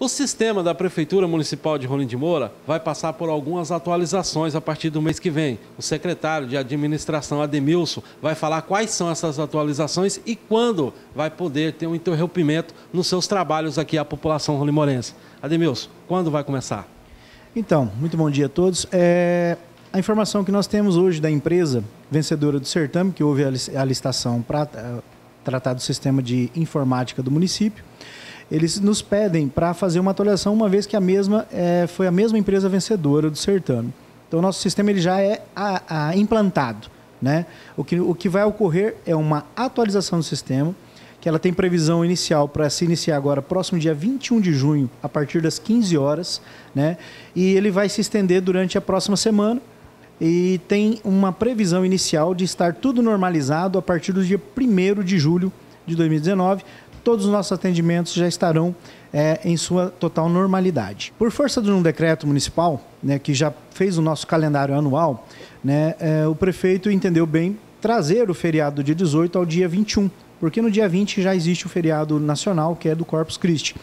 O sistema da Prefeitura Municipal de Rolim de Moura vai passar por algumas atualizações a partir do mês que vem. O secretário de Administração, Ademilson, vai falar quais são essas atualizações e quando vai poder ter um interrompimento nos seus trabalhos aqui à população rolimorense. Ademilson, quando vai começar? Então, muito bom dia a todos. É, a informação que nós temos hoje da empresa vencedora do certame, que houve a licitação para eh, tratar do sistema de informática do município, eles nos pedem para fazer uma atualização, uma vez que a mesma é, foi a mesma empresa vencedora do certame. Então, o nosso sistema ele já é a, a implantado. Né? O, que, o que vai ocorrer é uma atualização do sistema, que ela tem previsão inicial para se iniciar agora, próximo dia 21 de junho, a partir das 15 horas, né? e ele vai se estender durante a próxima semana, e tem uma previsão inicial de estar tudo normalizado a partir do dia 1 de julho de 2019, todos os nossos atendimentos já estarão é, em sua total normalidade. Por força de um decreto municipal, né, que já fez o nosso calendário anual, né, é, o prefeito entendeu bem trazer o feriado do dia 18 ao dia 21, porque no dia 20 já existe o feriado nacional, que é do Corpus Christi.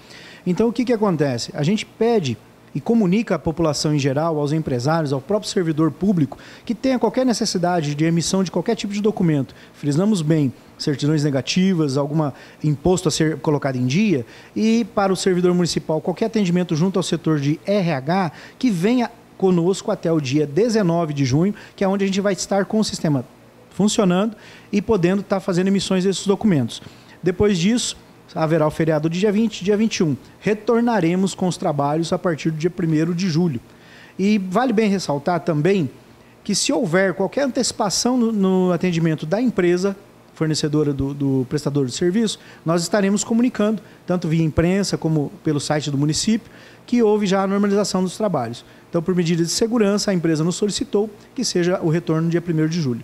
Então, o que, que acontece? A gente pede e comunica à população em geral, aos empresários, ao próprio servidor público, que tenha qualquer necessidade de emissão de qualquer tipo de documento. Frisamos bem, certidões negativas, algum imposto a ser colocado em dia, e para o servidor municipal, qualquer atendimento junto ao setor de RH, que venha conosco até o dia 19 de junho, que é onde a gente vai estar com o sistema funcionando e podendo estar fazendo emissões desses documentos. Depois disso, haverá o feriado do dia 20 dia 21. Retornaremos com os trabalhos a partir do dia 1 de julho. E vale bem ressaltar também que se houver qualquer antecipação no, no atendimento da empresa fornecedora do, do, prestador de serviço, nós estaremos comunicando, tanto via imprensa como pelo site do município, que houve já a normalização dos trabalhos. Então, por medida de segurança, a empresa nos solicitou que seja o retorno no dia 1 de julho.